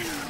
Yeah.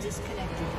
Disconnected.